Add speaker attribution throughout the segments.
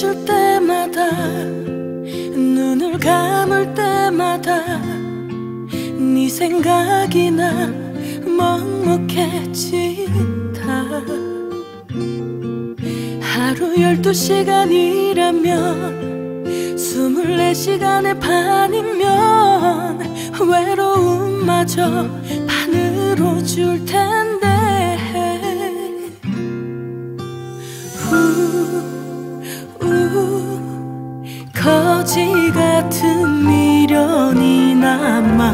Speaker 1: 해줄 때마다 눈을 감을 때마다 네 생각이 나 먹먹해진다. 하루 열두 시간이라면 스물네 시간의 반이면 외로움마저 반으로 줄 텐데 거지 같은 미련이 남아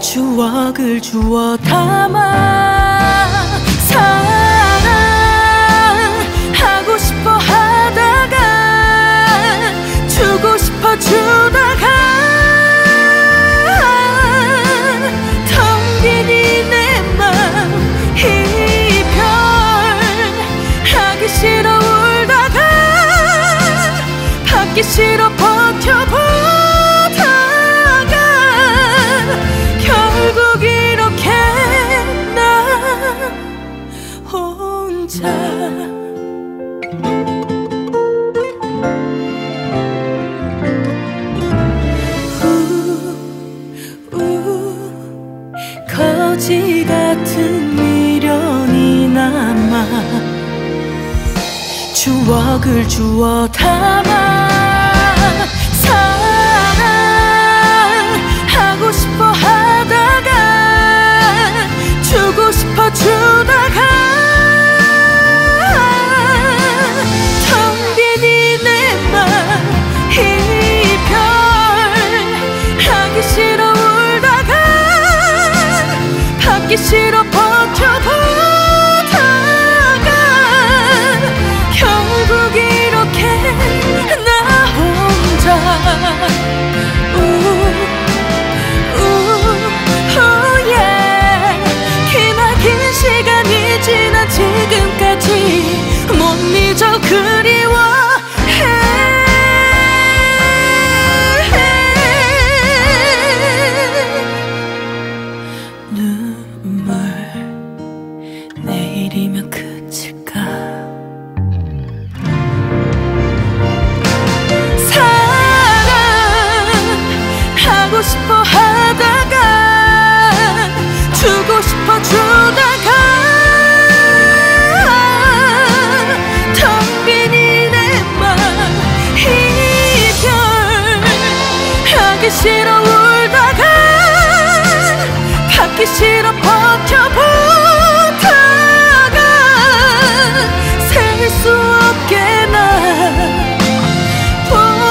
Speaker 1: 추억을 주워 담아 사랑하고 싶어 하다가 주고 싶어 주다가 싫어 버텨보다가 결국 이렇게 나 혼자. 거지 같은 미련이 남아. 추억을 주워 담아 싫어 버텨보다가 결국 이렇게 나 혼자 우, 우, 오, 예. 기나긴 시간이 지난 지금까지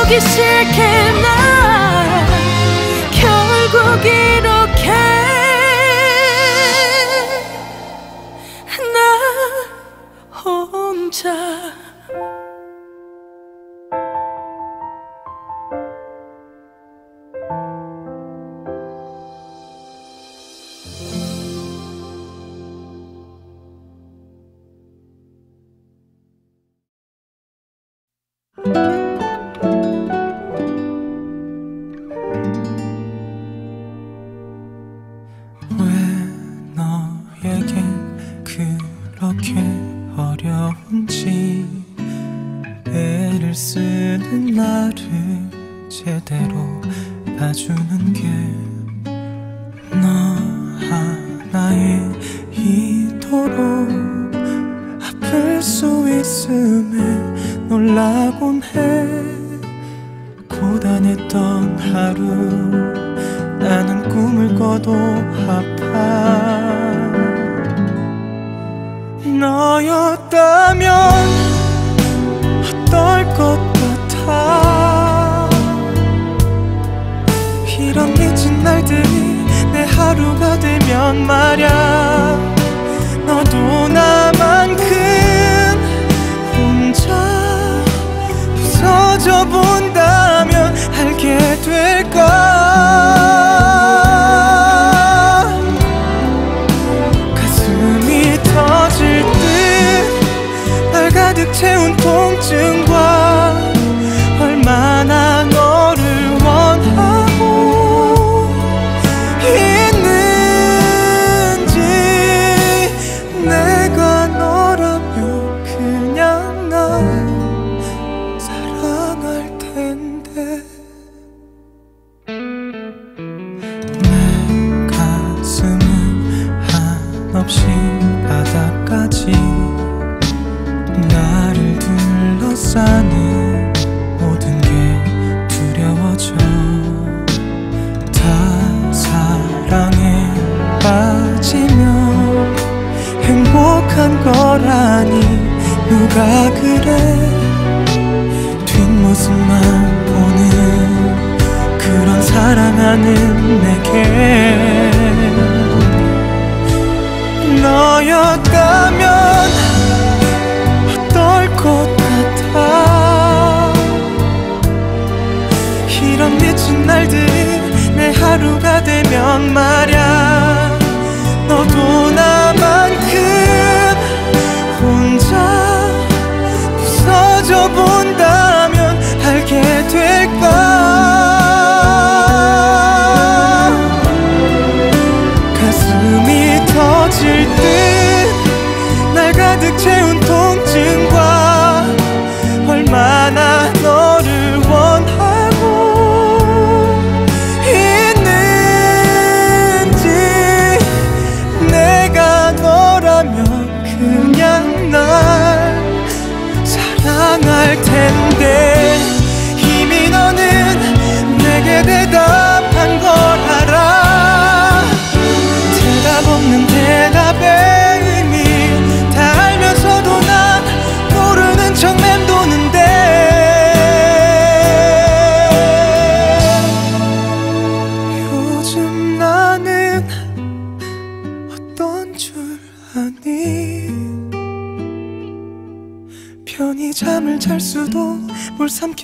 Speaker 1: 보기 싫게 나. 결국 이렇게 나 혼자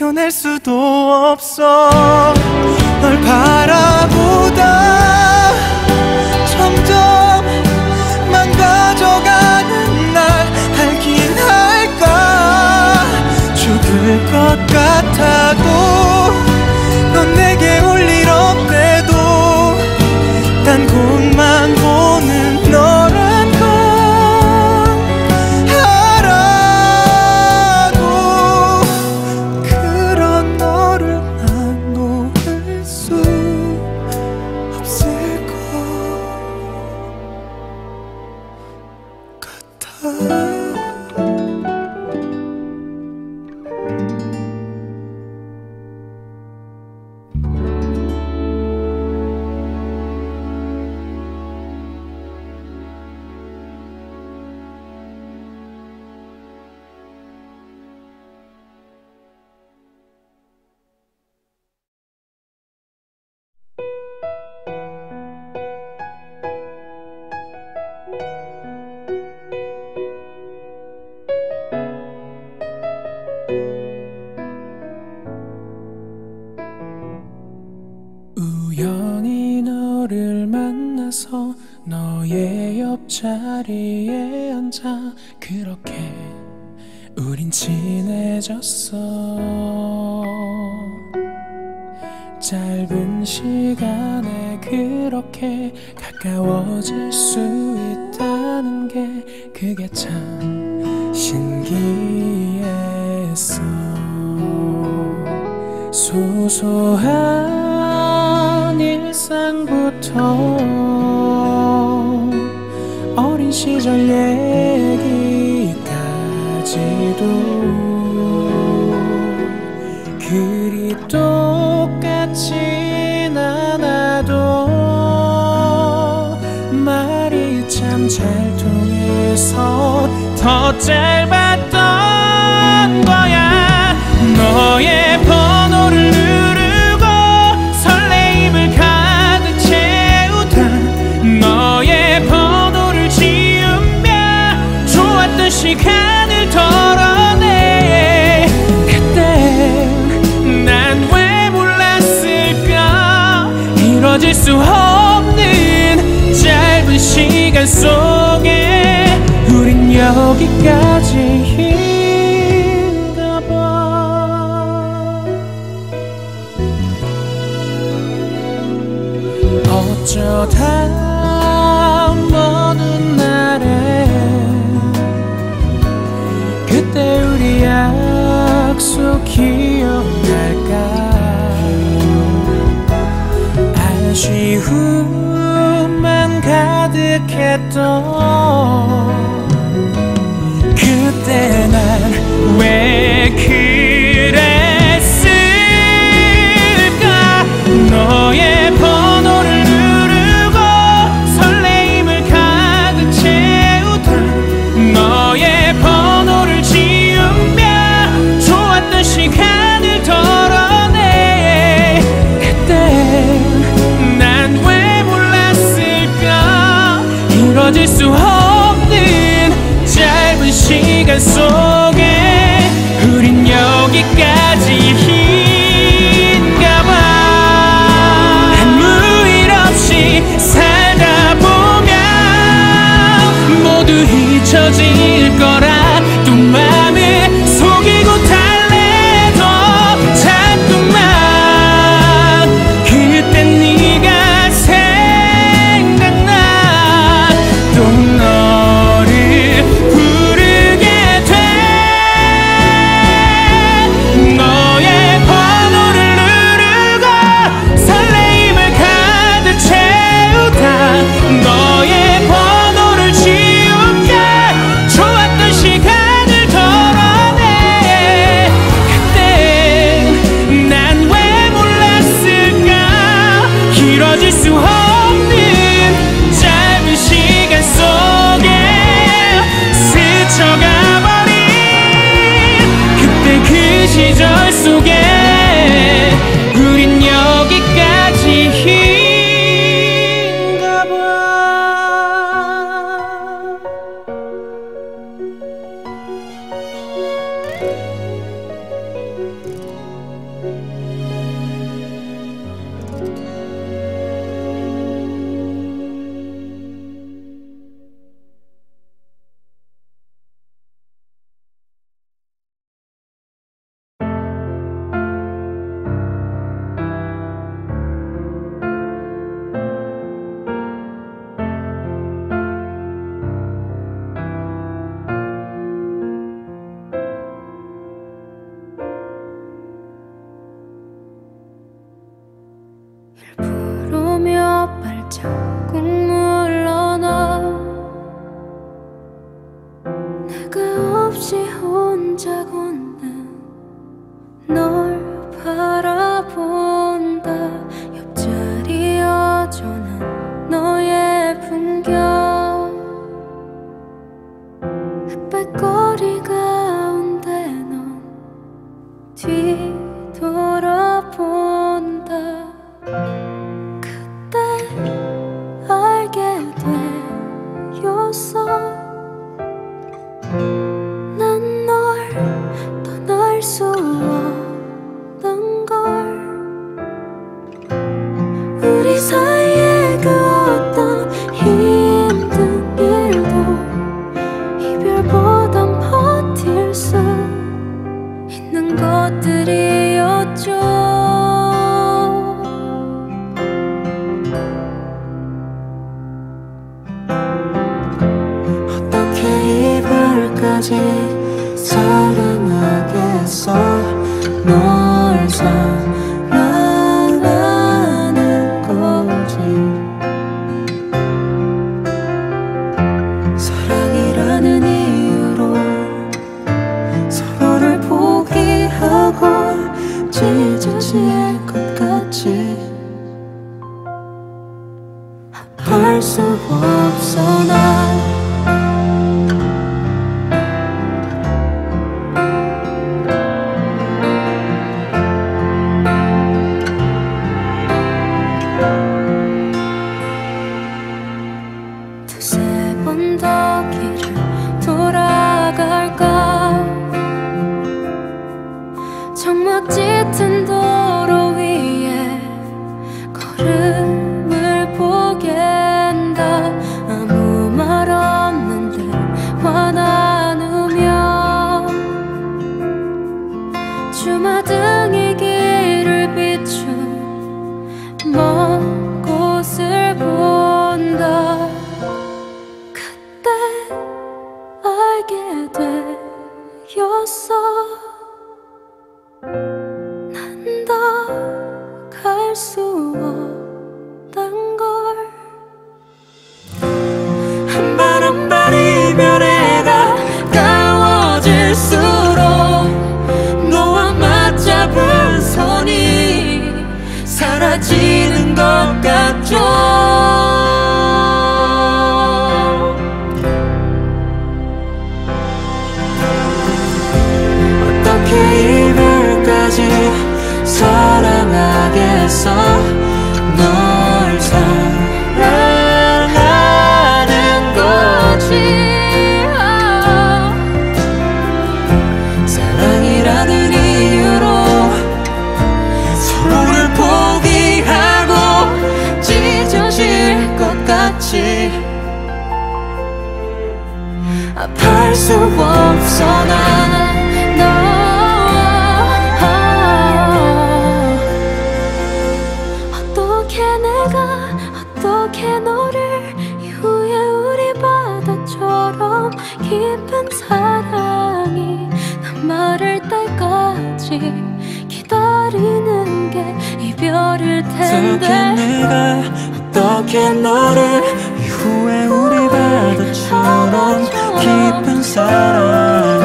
Speaker 2: 견낼 수도 시간을 덜어내. 그때 난왜 몰랐을까? 이뤄질 수 없는 짧은 시간 속에 우린 여기까지 어쩌다 Oh. 그가
Speaker 3: 없이 호 아파할 수 없어 난너 어떻게 내가 어떻게 너를 이후에 우리 바다처럼 깊은 사랑이 난
Speaker 2: 말을 때까지
Speaker 1: 기다리는 게 이별일 텐데 어떻게 내가 어떻게
Speaker 2: 너를 이후에 우리 바다처럼 넌 깊은
Speaker 1: 사랑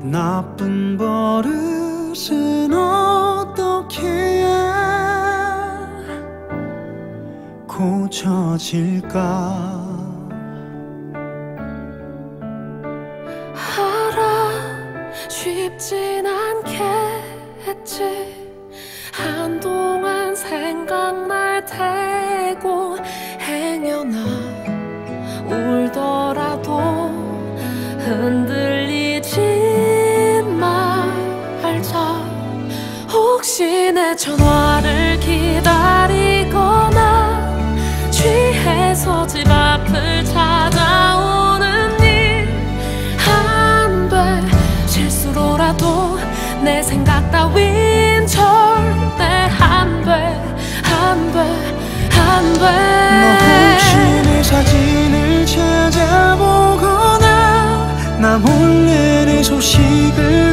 Speaker 1: 나쁜 버릇은 어떻게 고쳐질까?
Speaker 4: 돼.
Speaker 1: 너 혹시 내 사진을 찾아보거나 나 몰래 내 소식을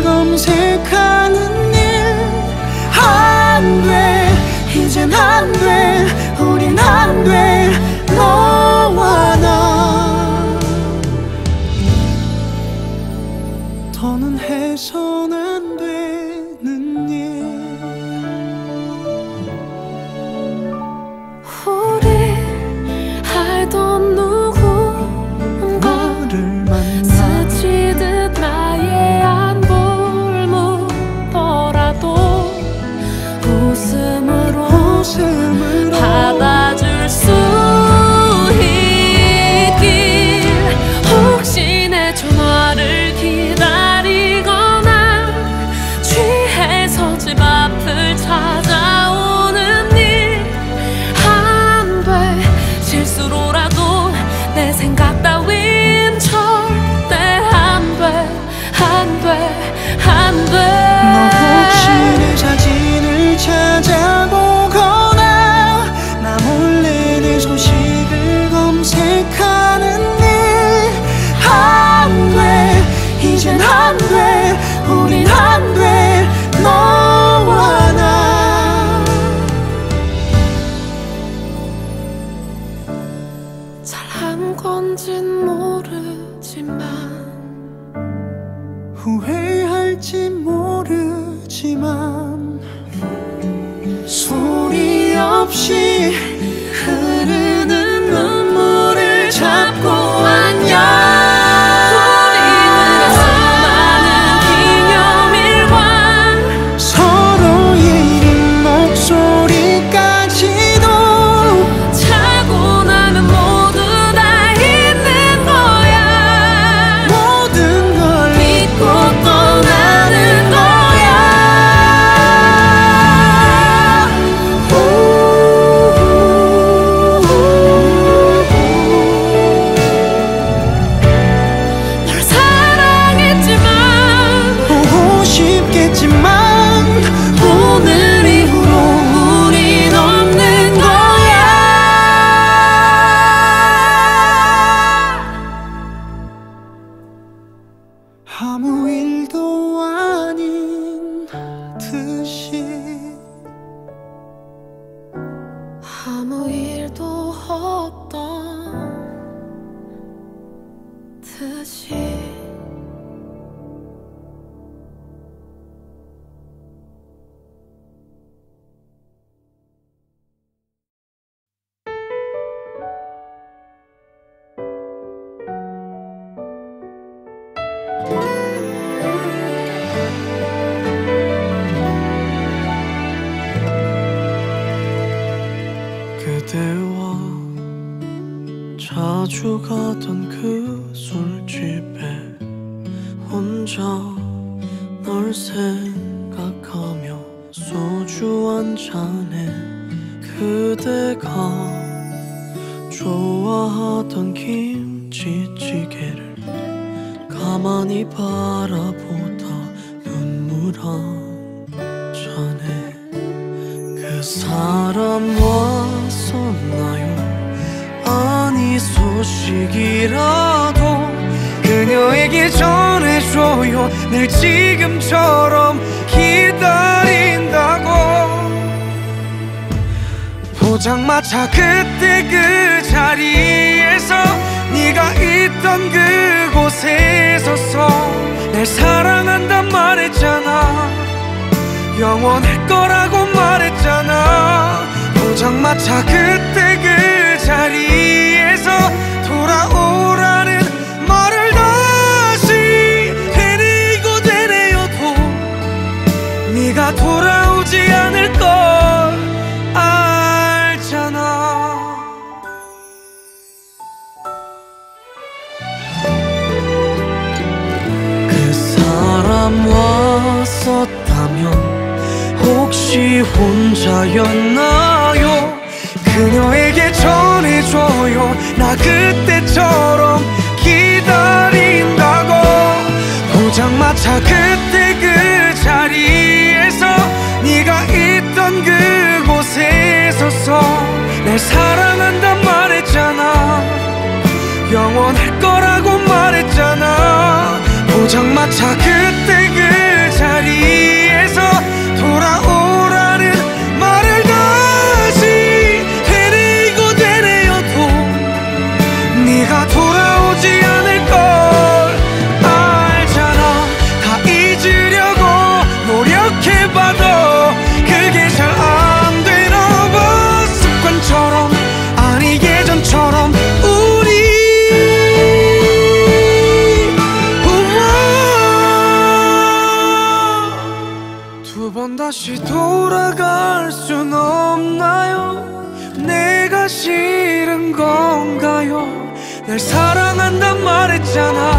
Speaker 2: 날 사랑한단 말했잖아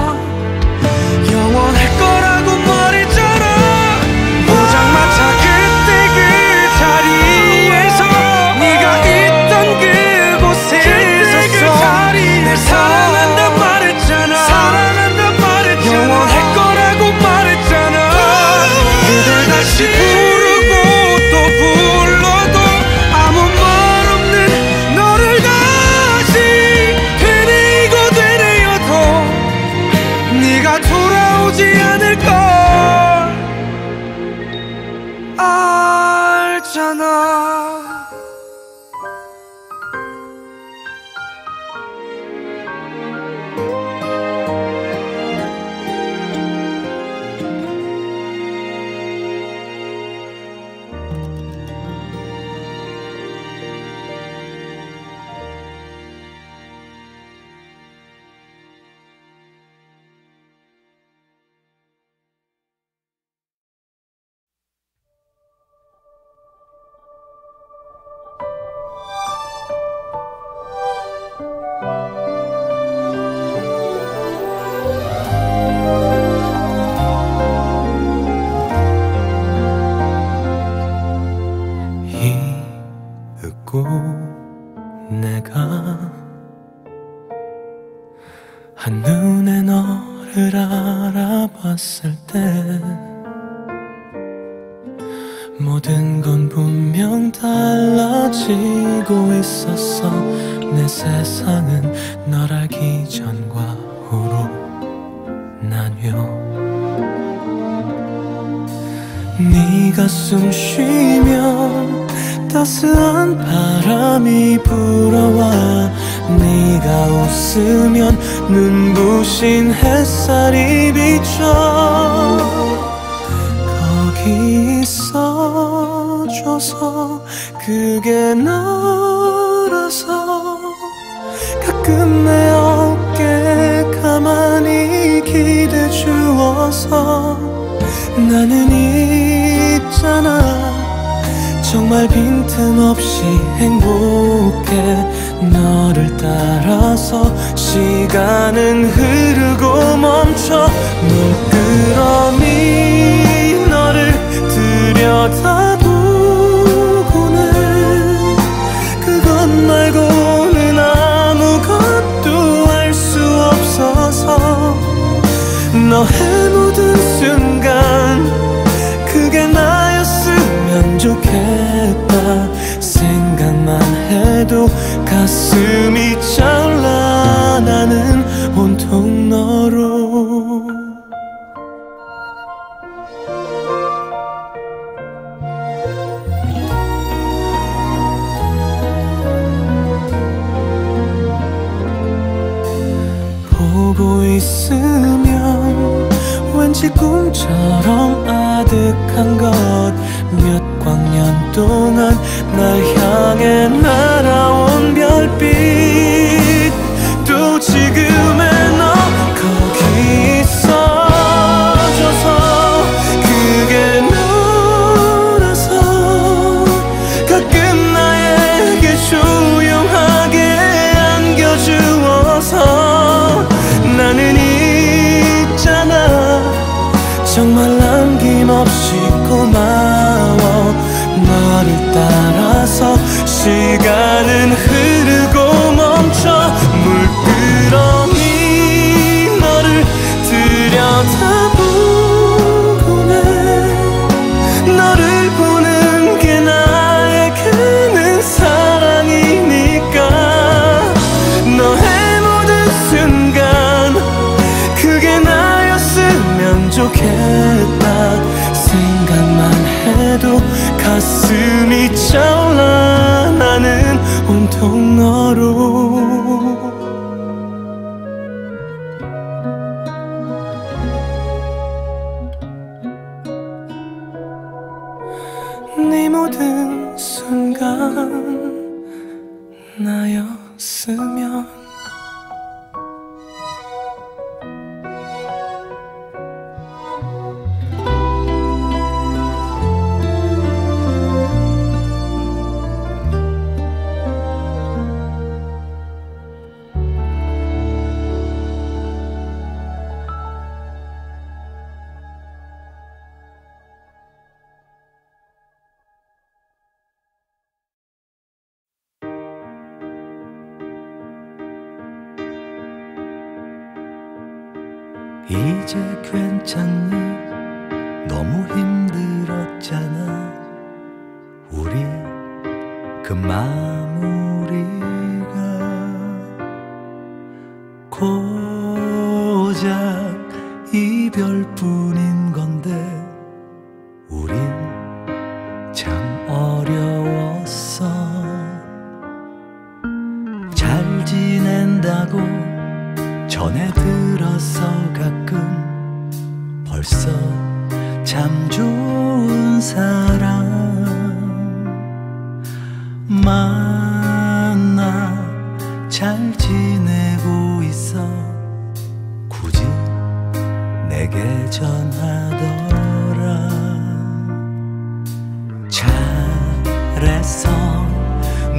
Speaker 5: 가슴이
Speaker 2: 철렁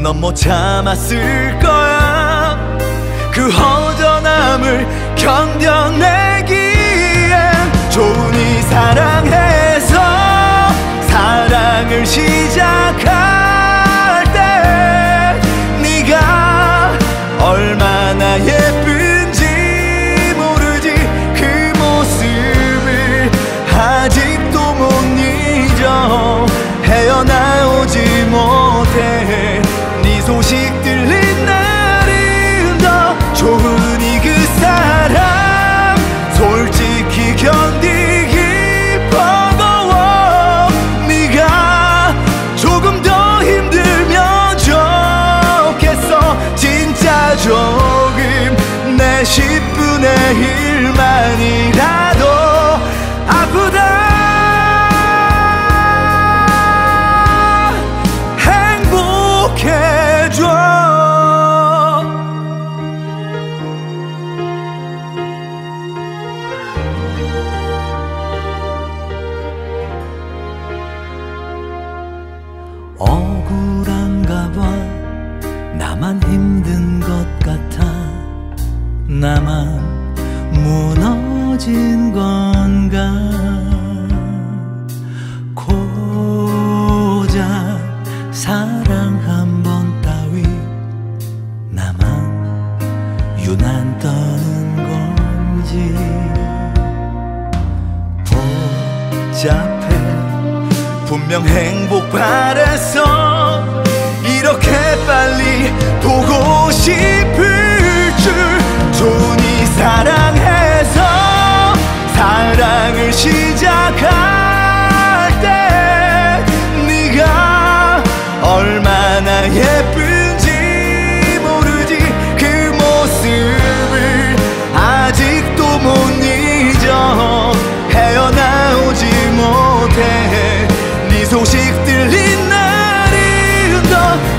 Speaker 2: 넌 못 참았을 거야. 그 허전함을 견뎌내기엔 은, 이
Speaker 6: 사랑해서 사랑을 시작한 Parece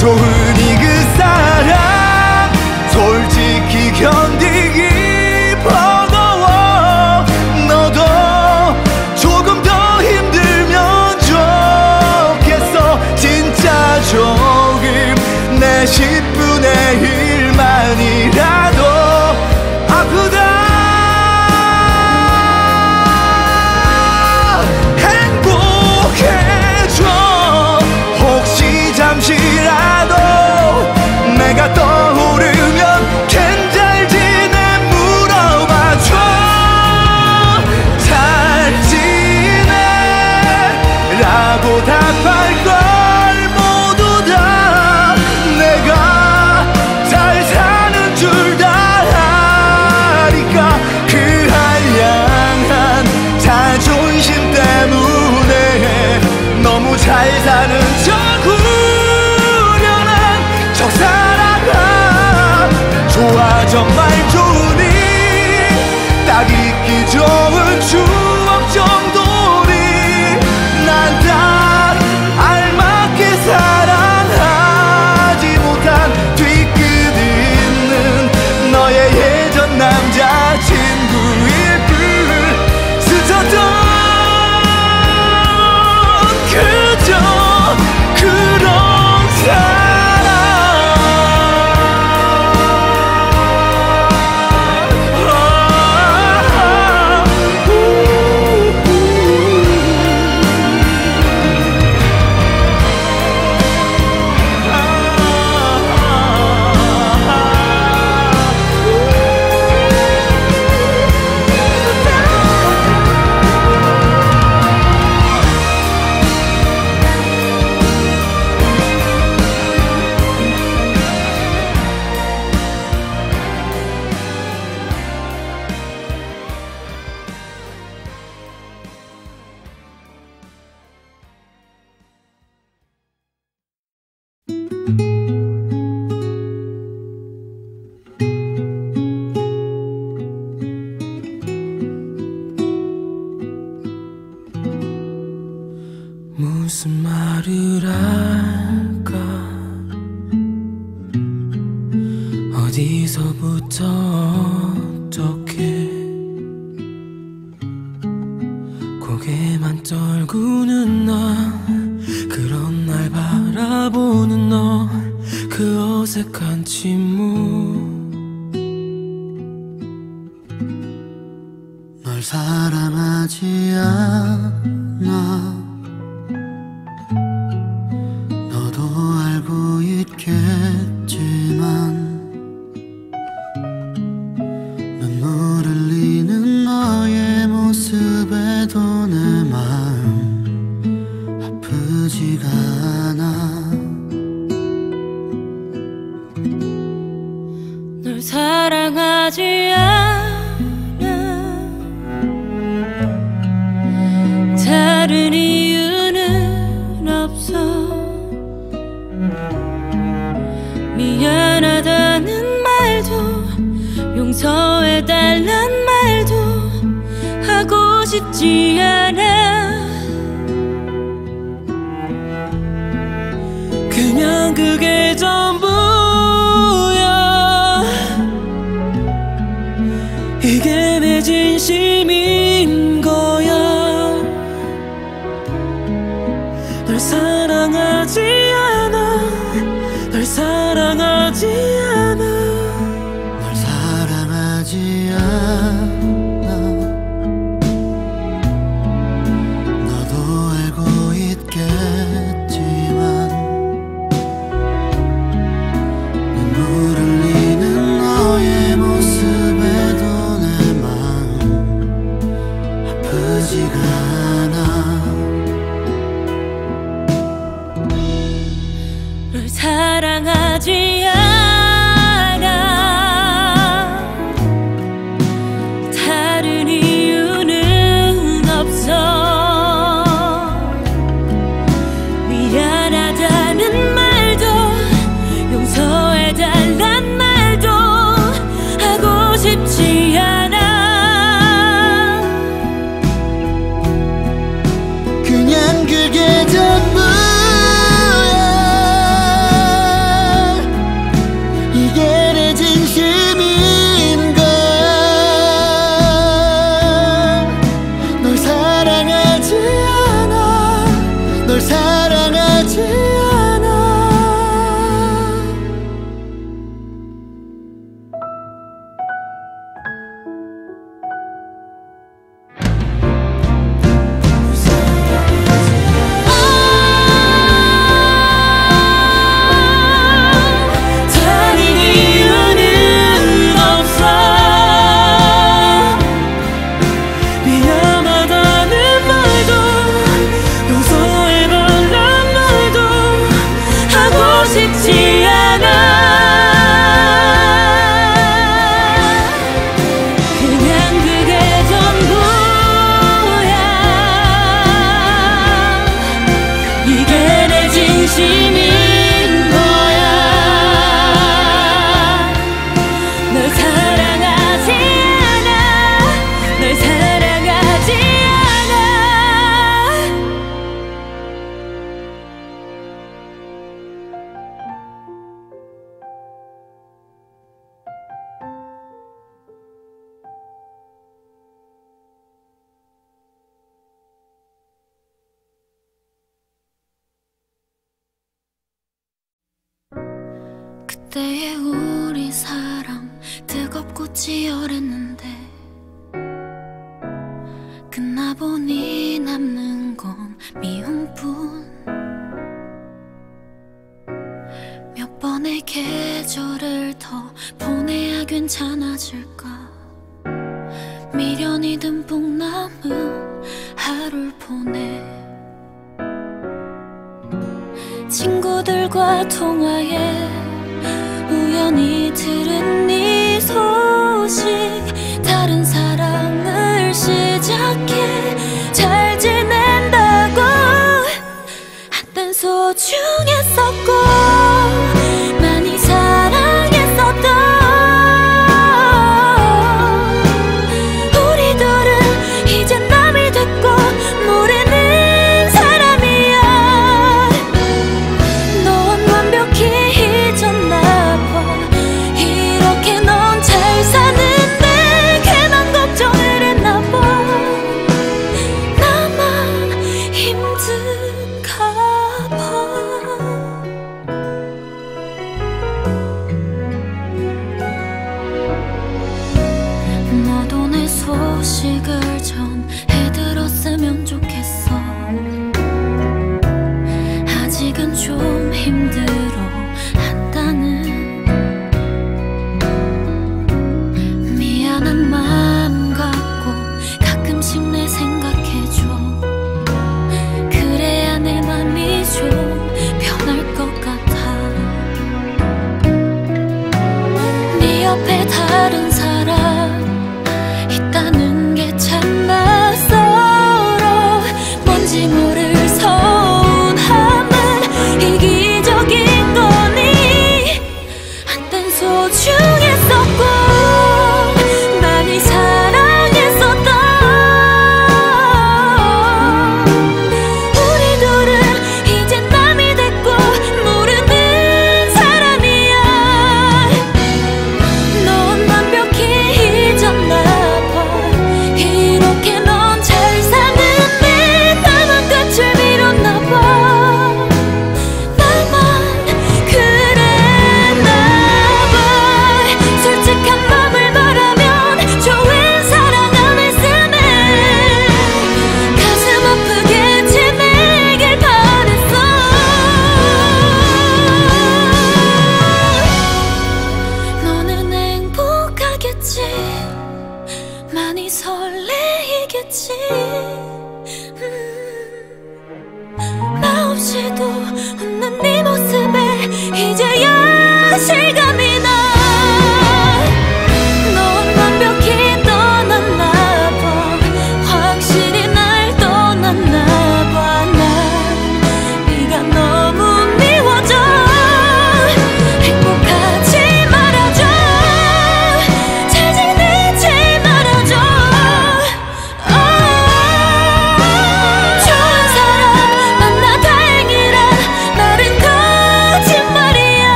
Speaker 1: 좋으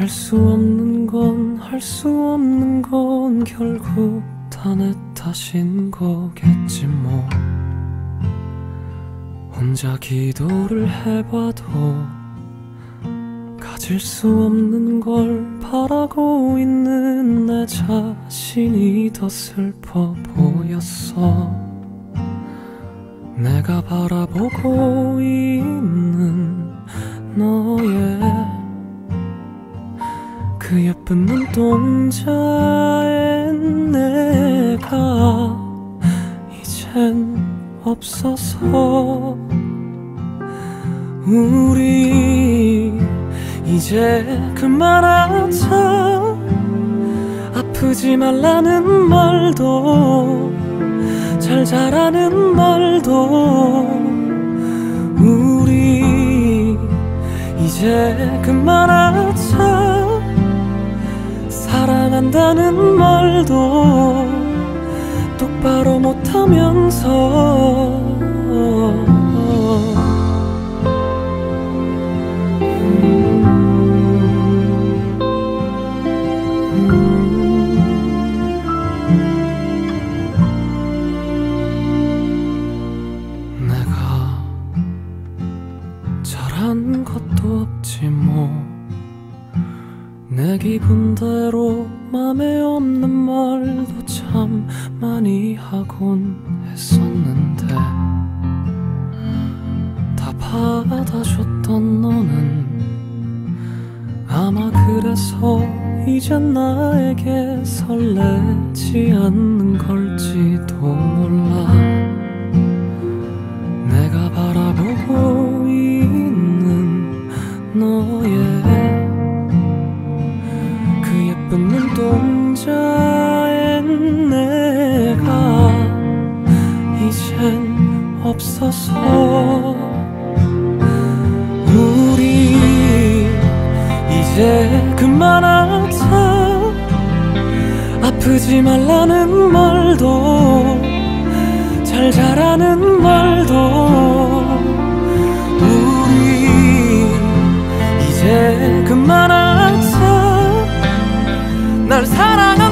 Speaker 1: 할수
Speaker 4: 없는 건 할 수 없는 건 결국 다 내 탓인 거겠지 뭐. 혼자 기도를 해봐도 가질 수 없는 걸 바라고 있는 내 자신이 더 슬퍼 보였어. 내가 바라보고 있는 너의 그 예쁜 눈동자엔 내가 이젠 없어서 우리 이제 그만하자. 아프지 말라는 말도
Speaker 1: 잘 자라는 말도 우리 이제 그만하자. 한다는 말도 똑바로 못하면서. 것도 없지 뭐 내 기분대로 맘에 없는 말도 참 많이 하곤 했었는데 다 받아줬던 너는 아마 그래서 이제 나에게 설레지 않는 걸지도 몰라. 내가 바라보고 있는 너의 혼자엔 내가 이젠 없어서. 우리 이제 그만하자. 아프지 말라는 말도 잘 자라는 말도. 우리 이제 그만하자. 날 사랑한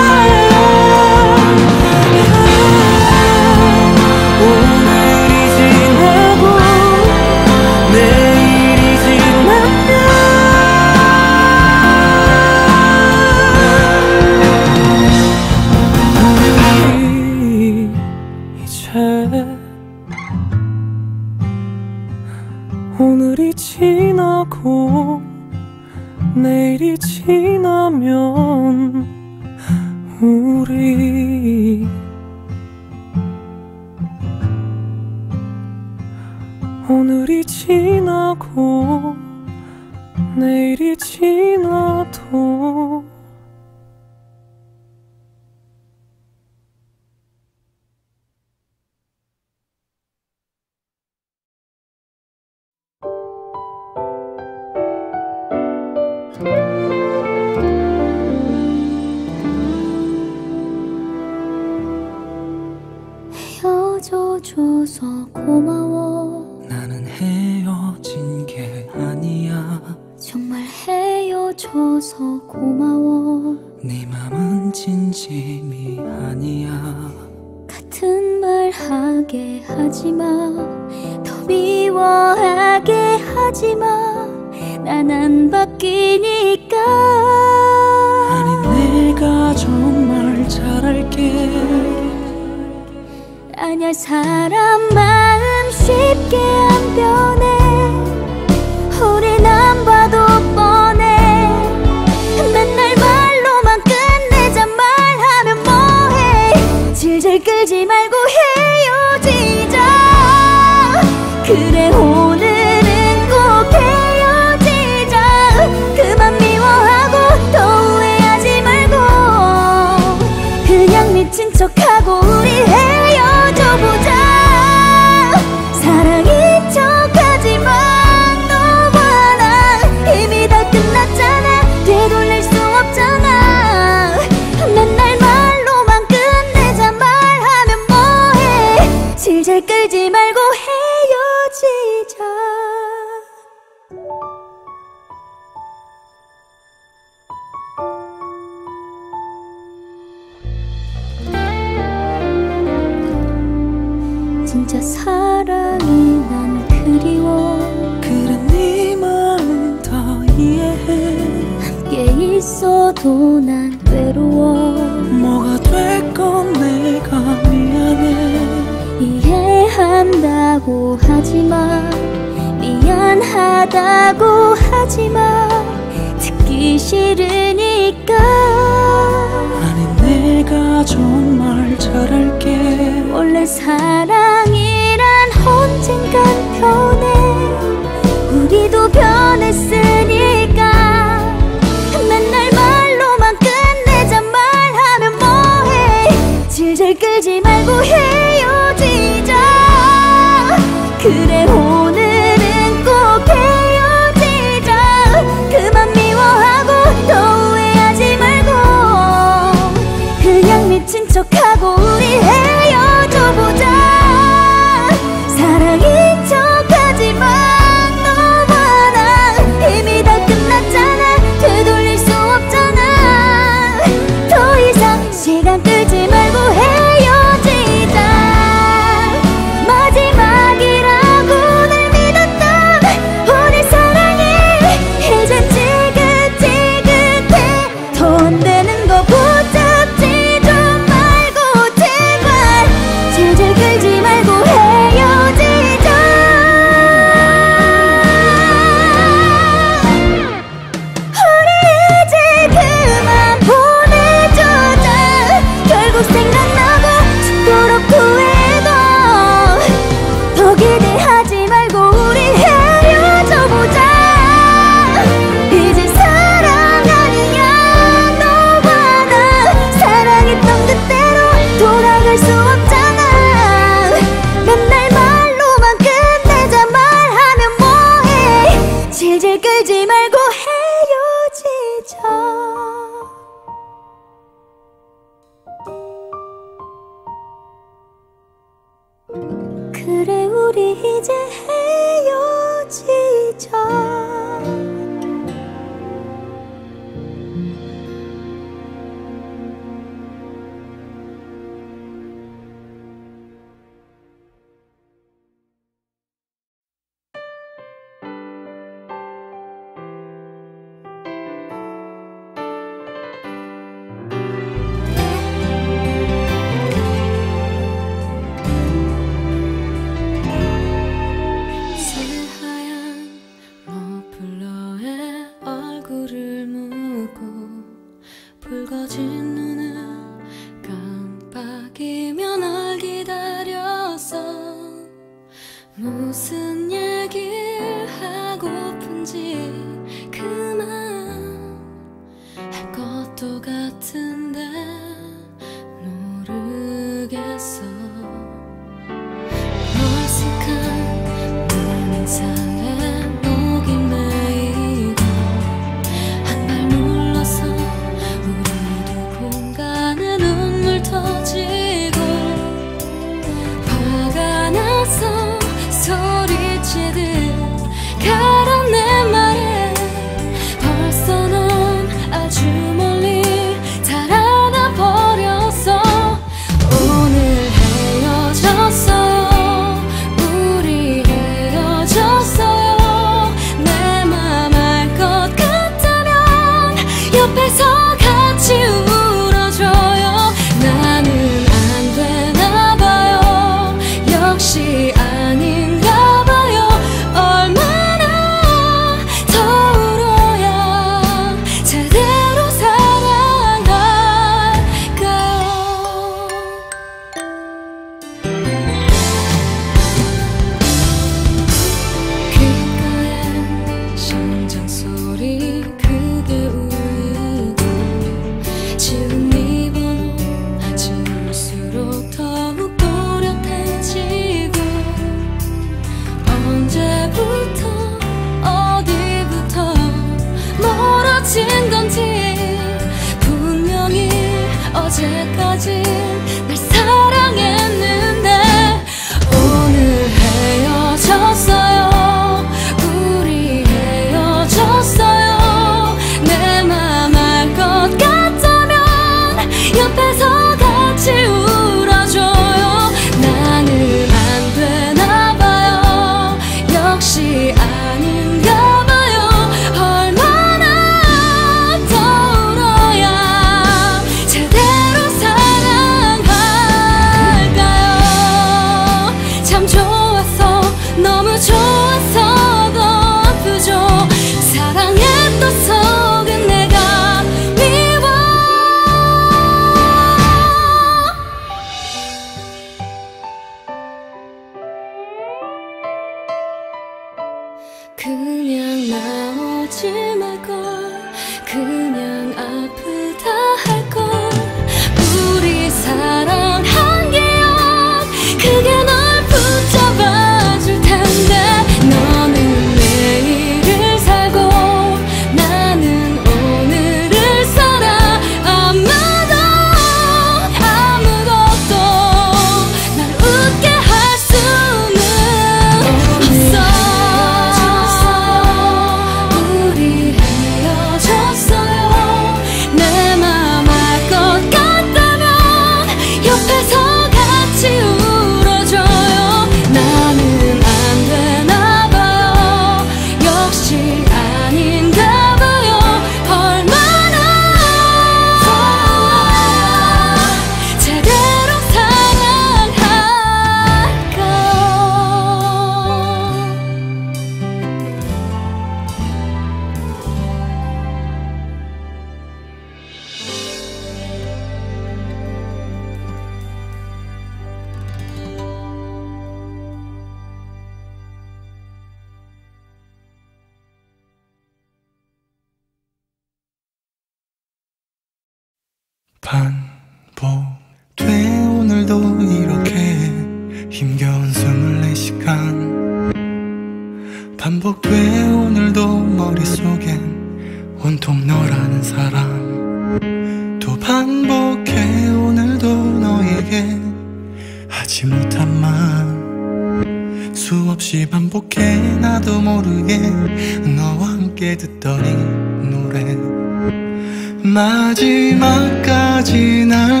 Speaker 1: 지막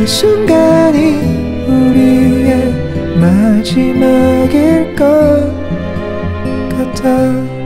Speaker 1: 이
Speaker 7: 순간이 우리의 마지막일 것 같아.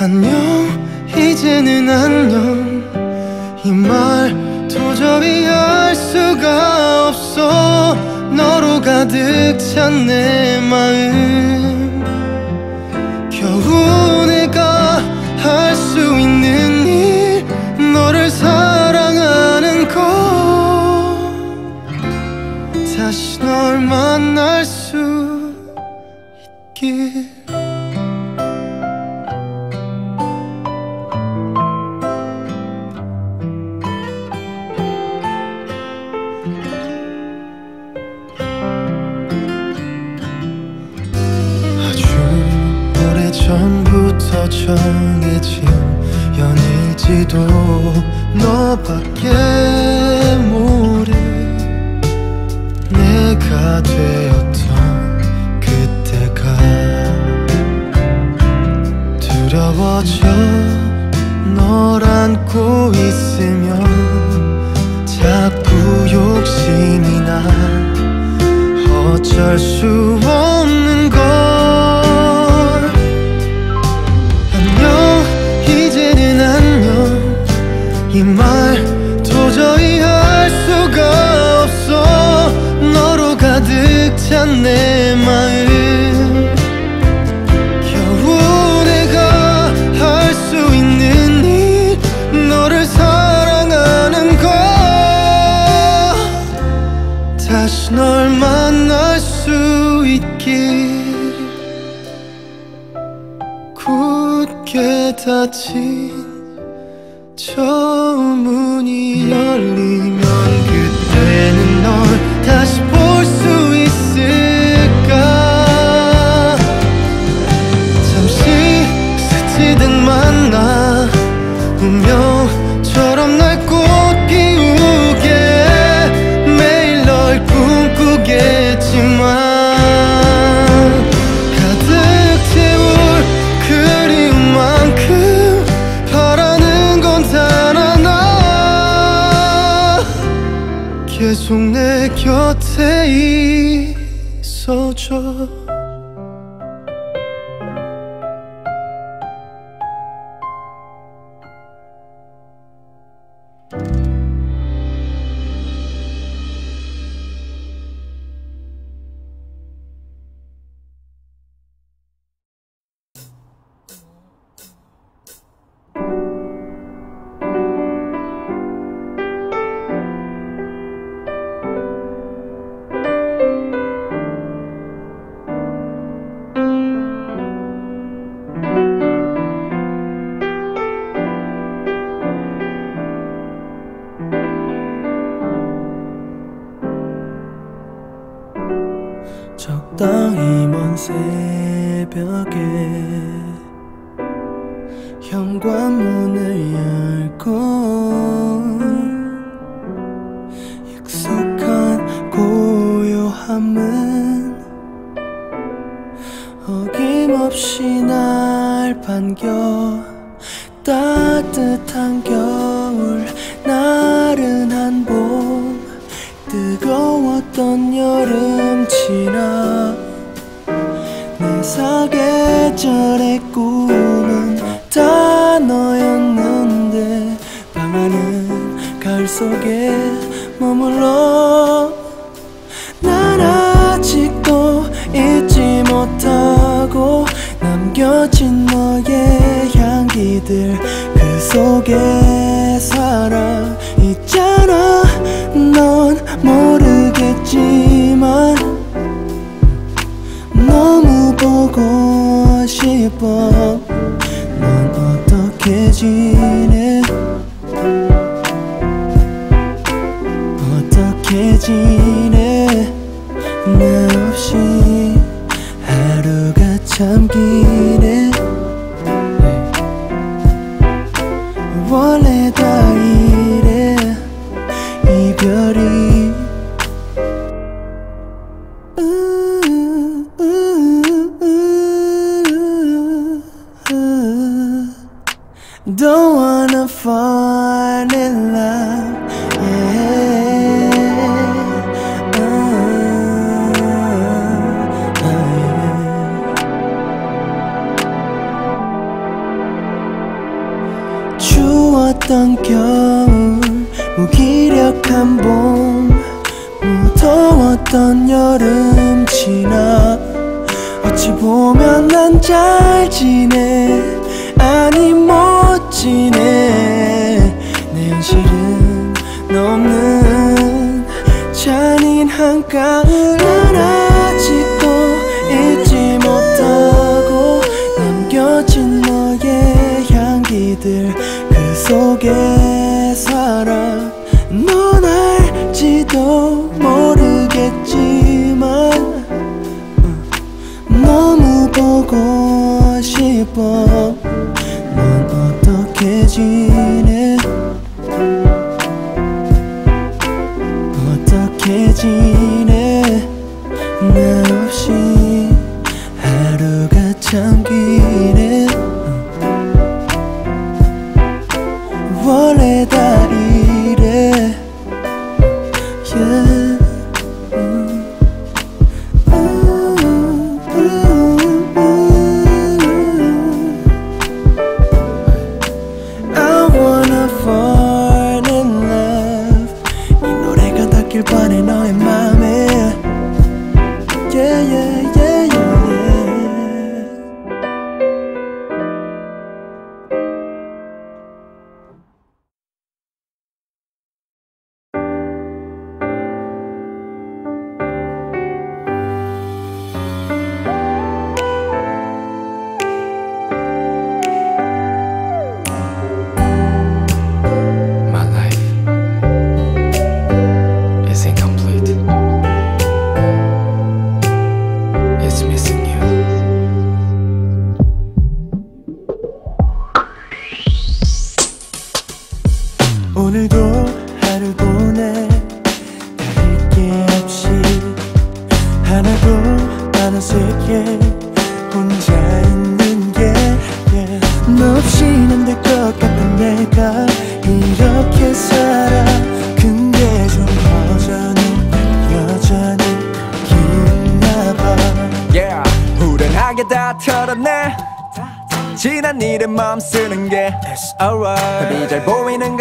Speaker 7: 안녕
Speaker 4: 이제는 안녕. 이 말 도저히 알 수가 없어. 너로 가득 찬 내 마음.
Speaker 2: 이먼 새벽에 현관문을 열고 익숙한 고요함은 어김없이 날 반겨 따뜻한 겨울 나른한 봄 뜨거웠던 여름 지나 사계절의 꿈은 다 너였는데 밤하는 가을 속에 머물러 뻔 넌 어떻게 지?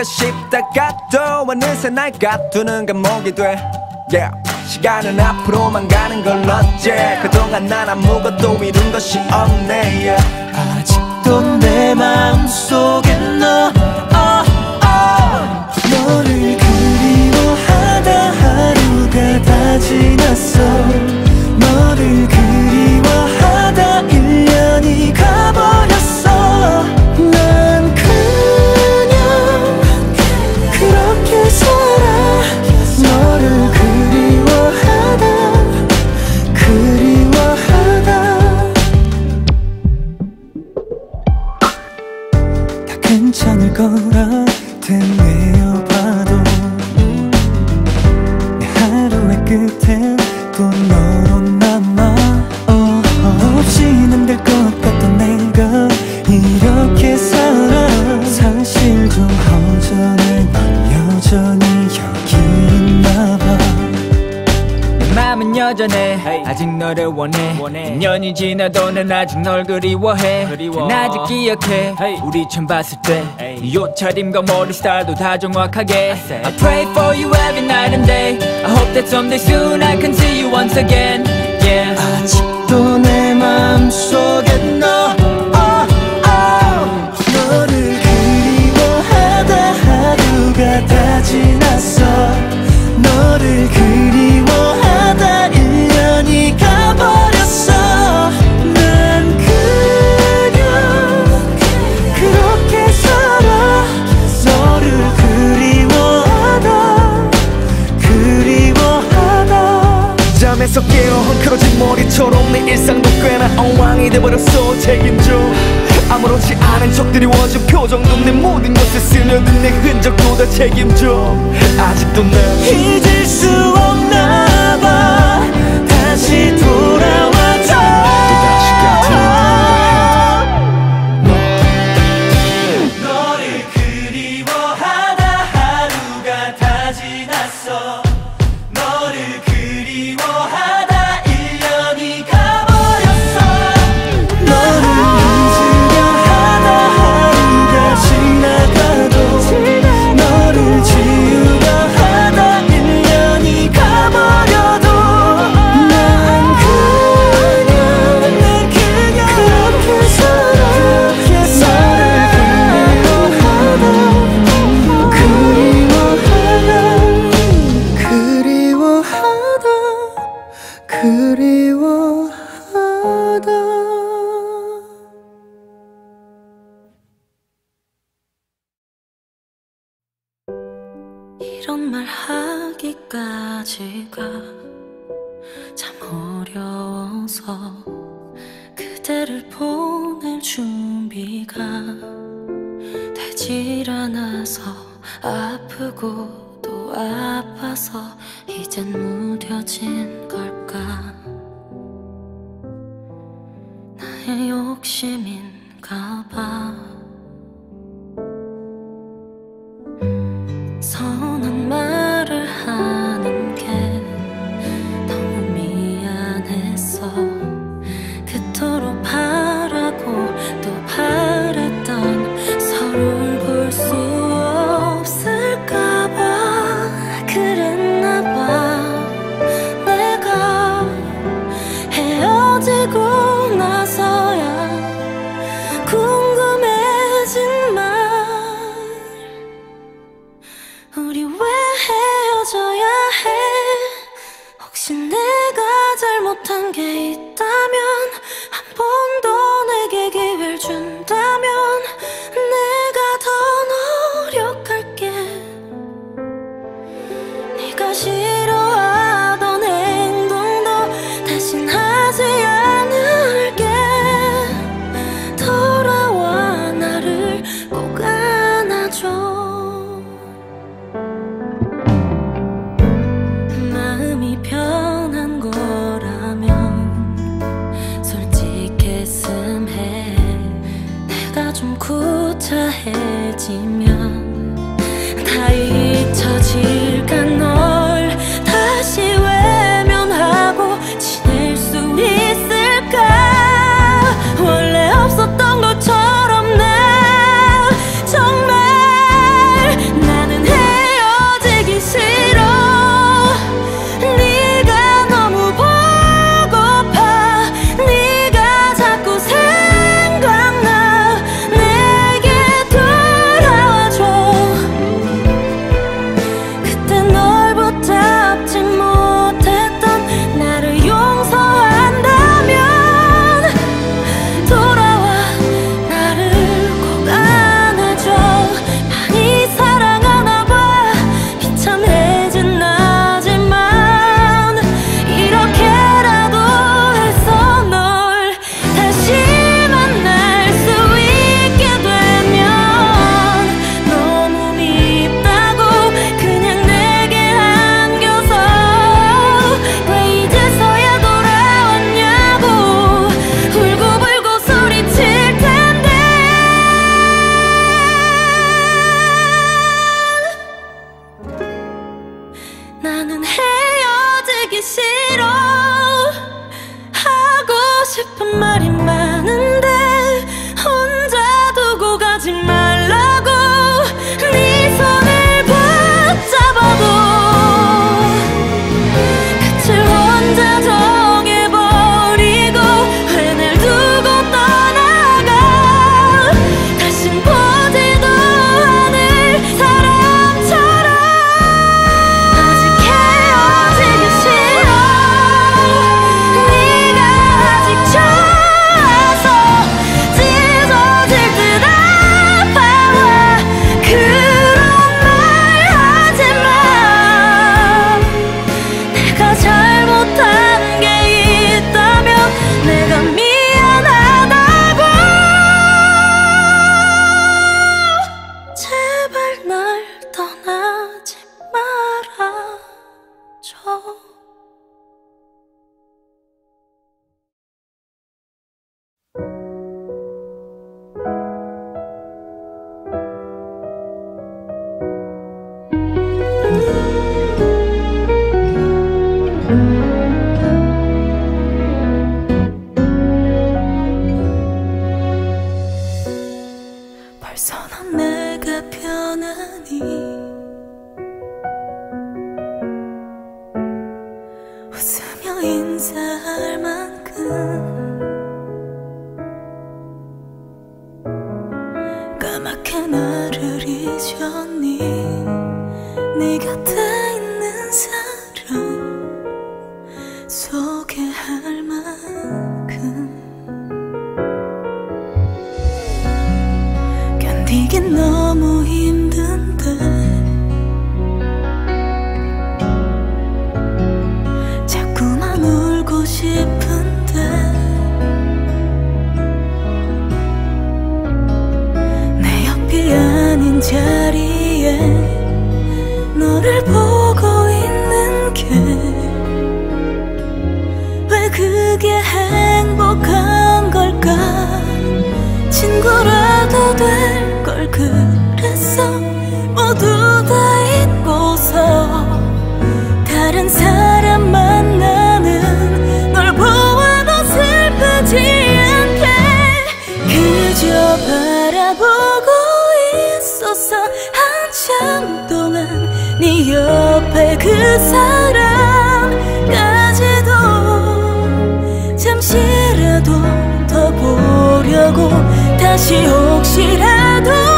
Speaker 2: 싶다가
Speaker 6: 또 어느새 날 가두는 감옥이 돼. Yeah. 시간은 앞으로만 가는 걸 어째. 그동안 난 아무것도 이룬 것이 없네. Yeah.
Speaker 2: 아직도 내 마음속에 너. Oh, oh. 너를 그리워하다 하루가 다 지났어. 너를 그리워하다 년이
Speaker 8: 지나도 난 아직 널 그리워해 난 아직 기억해 우리 처음 봤을 때네 옷차림과 머리 스타일도 다 정확하게 I pray for you every night and day I hope that someday soon I can see you once again Yeah
Speaker 2: 아직도 내 마음속에 너 oh, oh. 너를 그리워하다 하루가 다 지났어 너를 그리워
Speaker 6: 깨어 헝클어진 머리처럼 내 일상도 꽤나 엉망이 돼버렸어. 책임져 아무렇지 않은 척 드리워진 표정도 내 모든 것에 스며든 내 흔적도 다 책임져. 아직도 날
Speaker 2: 잊을 수 모두 다
Speaker 9: 잊고서
Speaker 1: 다른 사람 만나는 널 보아도 슬프지 않게 그저 바라보고 있었어 한참 동안 네 옆에 그 사람까지도 잠시라도 더 보려고 다시 혹시라도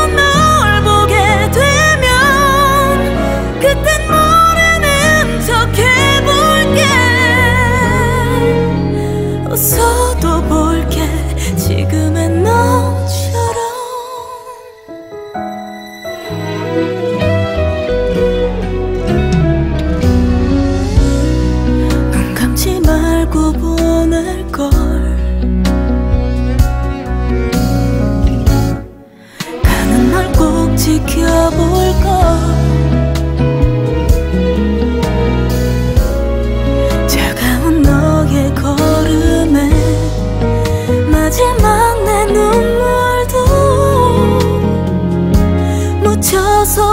Speaker 1: 서 서서